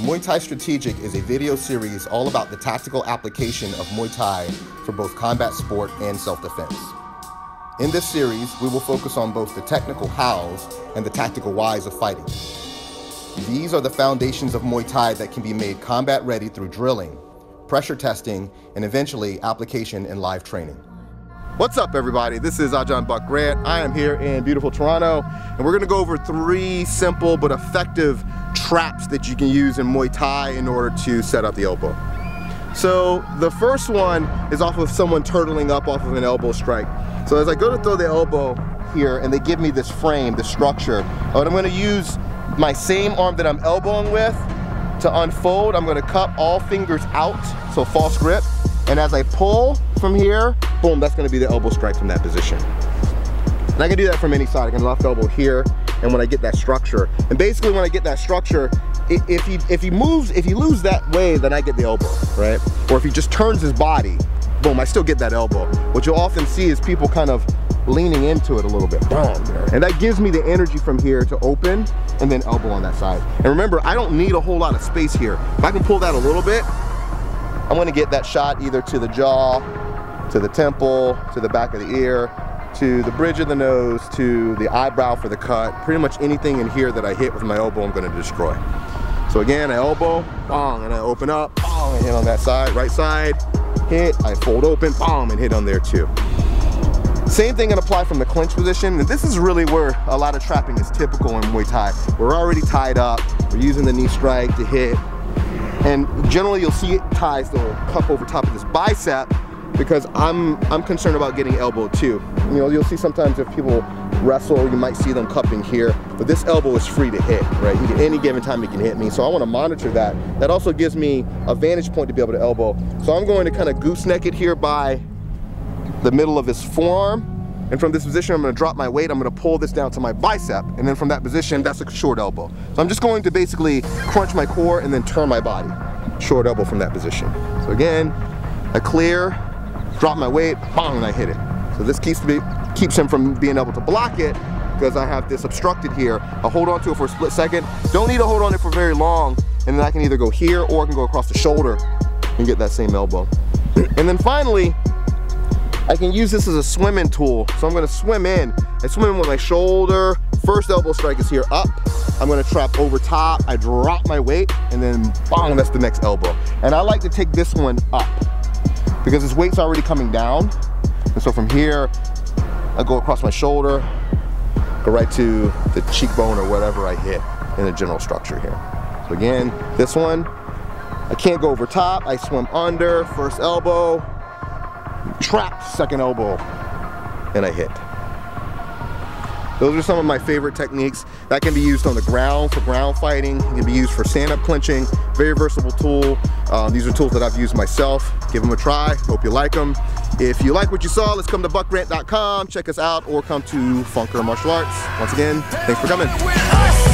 Muay Thai Strategic is a video series all about the tactical application of Muay Thai for both combat sport and self-defense. In this series, we will focus on both the technical hows and the tactical whys of fighting. These are the foundations of Muay Thai that can be made combat ready through drilling, pressure testing, and eventually application in live training. What's up everybody? This is Ajarn Buck Grant. I am here in beautiful Toronto and we're gonna go over three simple but effective traps that you can use in Muay Thai in order to set up the elbow. So the first one is off of someone turtling up off of an elbow strike. So as I go to throw the elbow here and they give me this frame, this structure, what I'm gonna use my same arm that I'm elbowing with to unfold, I'm gonna cup all fingers out, so false grip. And as I pull from here, boom, that's gonna be the elbow strike from that position. And I can do that from any side. I can left elbow here, and when I get that structure. And basically when I get that structure, if he if he moves, if he moves that way, then I get the elbow, right? Or if he just turns his body, boom, I still get that elbow. What you'll often see is people kind of leaning into it a little bit. Boom. And that gives me the energy from here to open and then elbow on that side. And remember, I don't need a whole lot of space here. If I can pull that a little bit, I'm gonna get that shot either to the jaw, to the temple, to the back of the ear, to the bridge of the nose, to the eyebrow for the cut. Pretty much anything in here that I hit with my elbow, I'm gonna destroy. So again, I elbow, bong, and I open up, bong, and hit on that side, right side, hit, I fold open, bong, and hit on there too. Same thing can apply from the clinch position. And this is really where a lot of trapping is typical in Muay Thai. We're already tied up. We're using the knee strike to hit. And generally you'll see it ties the cup over top of this bicep because I'm I'm concerned about getting elbowed too. You know, you'll see sometimes if people wrestle, you might see them cupping here, but this elbow is free to hit, right? Any given time he can hit me, so I wanna monitor that. That also gives me a vantage point to be able to elbow. So I'm going to kind of gooseneck it here by the middle of his forearm. And from this position, I'm gonna drop my weight, I'm gonna pull this down to my bicep, and then from that position, that's a short elbow. So I'm just going to basically crunch my core and then turn my body. Short elbow from that position. So again, a clear, drop my weight, bang, and I hit it. So this keeps, me, keeps him from being able to block it because I have this obstructed here. I hold on to it for a split second. Don't need to hold on it for very long, and then I can either go here or I can go across the shoulder and get that same elbow. and then finally, I can use this as a swimming tool. So I'm gonna swim in. I swim in with my shoulder. First elbow strike is here up. I'm gonna trap over top. I drop my weight and then bang, that's the next elbow. And I like to take this one up because his weight's already coming down. And so from here, I go across my shoulder, go right to the cheekbone or whatever I hit in the general structure here. So again, this one, I can't go over top. I swim under, first elbow, trap, second elbow, and I hit. Those are some of my favorite techniques that can be used on the ground for ground fighting. It can be used for stand-up clinching. Very versatile tool. Um, these are tools that I've used myself. Give them a try. Hope you like them. If you like what you saw, let's come to buckgrant.com, check us out, or come to Funker Martial Arts. Once again, thanks for coming.